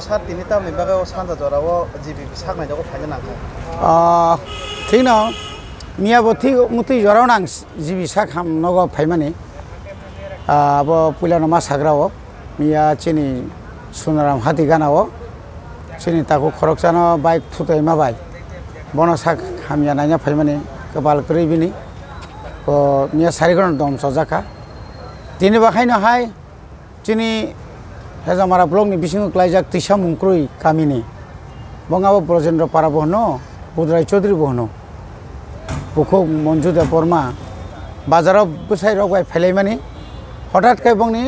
사람들이 때문에 내가 산다 저라고 집이 사가지고 파는 안 아, 티나 नियाबो ठिक मुति जराउन आं जिबिसा खाम नगो फाइमानि अब पहिला नमा साग्रा हो मिया चिनि सुनराम हाती गाना हो चिनि ताको खरक जान बाइक थुतैमा बाइक बन साग खामिया नाइना फाइमानि कपाल कृबिनी নিয়ে চাৰিখন দম সজা খা তিনি বাখাই নহাই চিনি হেজামাৰা ব্লকনি বিষ্ণু ক্লাইজাক তিসা মুংক্ৰুই কামিনি। বঙাবো ব্ৰজেন্দ্ৰ পাৰা বহন বুধৰায় চৌধুৰী বহন। বুকু মঞ্জু দে বৰ্মা বাজাৰত বুচাই ৰগবাই ফেলাই মানি। হঠাৎকৈ বংনি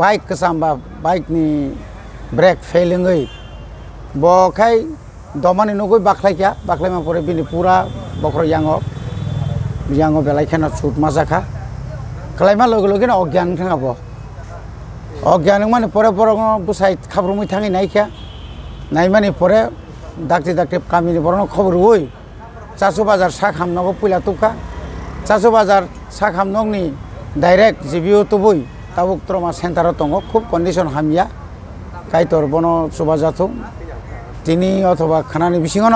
বাইক কোসাম্বা বাইকনি ব্রেক ফেলেঙै বখাই দমানি নগৈ বাख्लायखिया बाख्लायमा পৰে बिनि पुरा बख्र याङक মিয়াঙ্গ বেলাইখানা চুট মাজাখা খালাইমা লগে লগে না অজ্ঞান থাঙাব অজ্ঞান মানে পরে পরে বুসাই খাব্রুমি থাঙি নাইখা নাই মানে পরে ডাক্তি ডাক্তি কামিনি বরণ খবর ওই চাচু বাজার সা খামনগো পইলা তুকা চাচু বাজার সা খামনগনি ডাইরেক্ট জিবিও তুবই তাবুক ত্রমা সেন্টারও দङ খুব কন্ডিশন হামিয়া। কাইতর বন সুবাজাথু তিনি অথবা খানানি বিসিঙন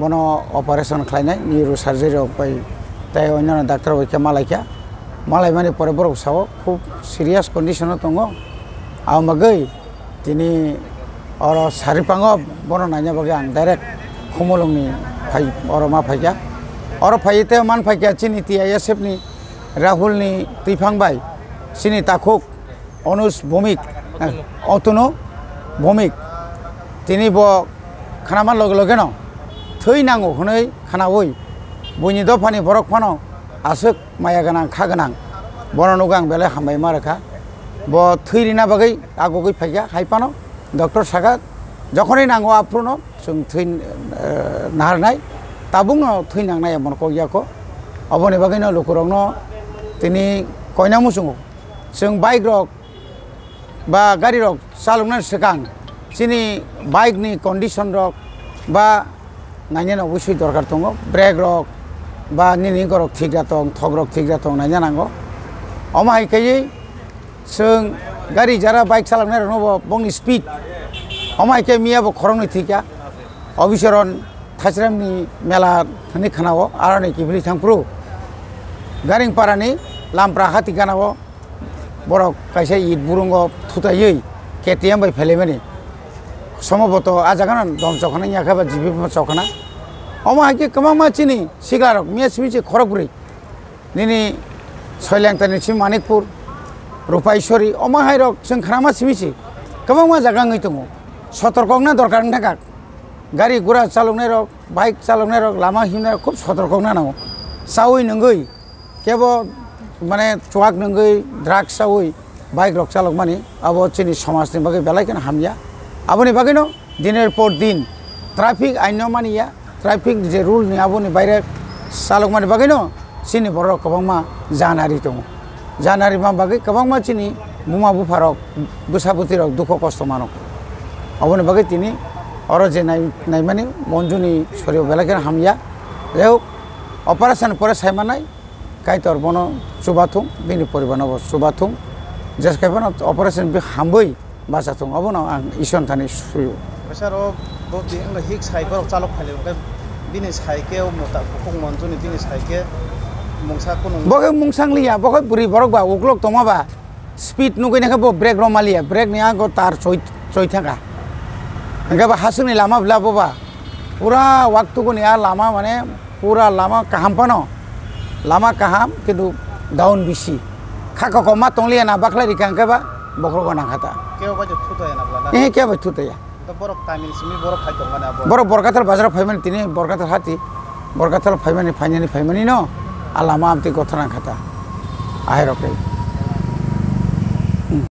বন অপারেশন খাইনাই নিউরো সার্জারি অপায় তাই অন্যান্য ডাক্তার বৈখ্যা মালাইখ্যা মালাইমানি পরে বরফ সাও খুব সিরিয়াস কন্ডিশন দङ আগেই তিনি অর সারিপাঙ বন নাইনা বাকে আং ডাইরেক্ট খুমলংনি ফাই, অর মা ফাইকা অর ফাইতে মান ফাইকা চিনি টি আই এস এফনি রাহুলনি তৈফাংবাই চিনি তাকুক অনুষ ভৌমিক হ্যাঁ, অতনু ভৌমিক। তিনি ব খানামার লগে লগে ন থৈ নাঙো হनै খানাবই बुनिदो फानि बरक फानो आसुक माया गोनां खा गोनां बननुग आं बेलाय हामबाय मारोखा ब थैरिना बागै आगगै फाइया हायफानो डक्टर सागा जखनै नांगौ आफ्रुनो जों थै नारनाय ताबुंनो थै नांनाय मनखौ याखौ अबनि बागैनो लुकुरंनो তিনি কইনা মুসুङ जों বাইক রক বা গাড়ি রক চালুকনার সিগাং চিনি বাইকনি কন্ডিশন রক বা নাইনেন অবশ্যই দরকার দङ ব্রেক রক ba nini gorok thigra tong thogrok thigra tong naina nango amai kai sung gari jara bike chalangnai ronobo bongni speed amai kai miabo khorongni thikya অবিচরণ থাচরামনি মেলা থানি খানাবো আর নাকি বলি থাংপ্রু গারিং পাড়ানি লামপ্রা হাতি গানাবো বড় কাইসে ইট বুরুঙ্গ থুতাইই কেটিএম বাই ফেলেমেনি সম্ভবত আজাগান দম চখানা ইয়াখাবা জিবি চখানা 어마 하기 চিনি সিগারক 시가락 미야스미지 খড়গপুরি। নিনি সৈল্যাংতানি নিছি মানিকপুর, রূপাইশ্বরী অমাহাই রক जों খারামা সিমিছি কমামা জাগাং হইতং সতর্ক না দরকার থাকা গাড়ি ঘোড়া চালকনাই রক, বাইক চালকনাই রক, লামা হিমনাই খুব সতর্ক না নাম। সাউই নঙ্গই কেব মানে চুয়াক নঙ্গই ড্রাগ সাউই বাইক রক চালক মানে আবো চিনি সমাজ বাকি বেলায় কেন হামিয়া। আবনি বাকি ন দিনের পর দিন, ট্রাফিক আইন মানিয়া ट्राफिक जे रुल नि आबो नि बाहिर सालकमानि बागै न सिनि बर' गोबांमा जानारि दङ जानारि मा बागै गोबांमा सिनि बुमा बुफारक बुसा बुथिरक दुख' खस्थ' मानक अबनि बागै तिनि अर जे नाय नायमानि मन्जुनि सरियाव बेलाखेर हामिया যাই হোক অপারেশন পরে সাইমানাই কাই তোর বন চুবাথুং বিনি পরিবহন হব চুবাথুং যে খাইবেন অপারেশন বি হামবই বাসাথুং হব না আং ইসন থানি সুয়ু স্যার ও বহুত হিক সাইবার চালক ফাইলে bini saike umu tak pukung montun itu bini saike mungsang kunung. Boke mungsang liya, boke puri borok ba, uklok toma ba. Speed nuku ini kebo break normal liya, break niya kau tar coy coy thanga. Enggak ba hasil ni lama bela boba. Pura waktu kau niya lama mana, pura lama kaham pano, lama kaham kedu down bisi. Kakak koma tong liya na bakla dikangke ba, bokro kau nangkata. Kau baju tutu ya na bela. Eh kau baju tutu ya. বড় কামিন সিমি বড় ফাইতো মানে আবো boro borkatar bazar faimani tini borkatar hati borkatar faimani fainani faimani no alama